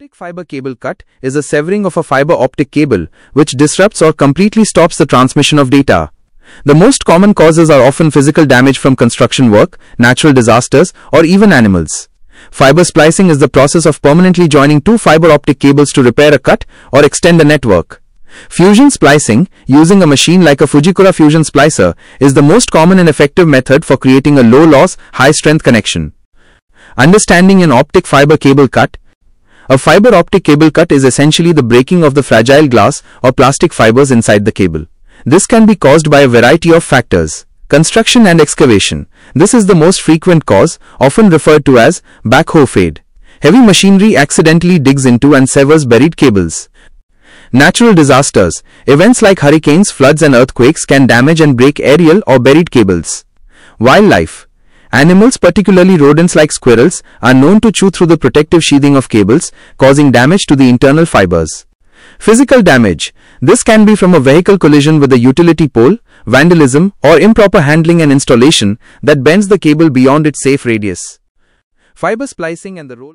Optic fiber cable cut is a severing of a fiber optic cable which disrupts or completely stops the transmission of data. The most common causes are often physical damage from construction work, natural disasters, or even animals. Fiber splicing is the process of permanently joining two fiber optic cables to repair a cut or extend a network. Fusion splicing, using a machine like a Fujikura fusion splicer, is the most common and effective method for creating a low-loss, high-strength connection. Understanding an optic fiber cable cut, a fiber optic cable cut is essentially the breaking of the fragile glass or plastic fibers inside the cable. This can be caused by a variety of factors. Construction and excavation. This is the most frequent cause, often referred to as backhoe fade. Heavy machinery accidentally digs into and severs buried cables. Natural disasters. Events like hurricanes, floods and earthquakes can damage and break aerial or buried cables. Wildlife. Animals, particularly rodents like squirrels, are known to chew through the protective sheathing of cables, causing damage to the internal fibers. Physical damage. This can be from a vehicle collision with a utility pole, vandalism, or improper handling and installation that bends the cable beyond its safe radius. Fiber splicing and the role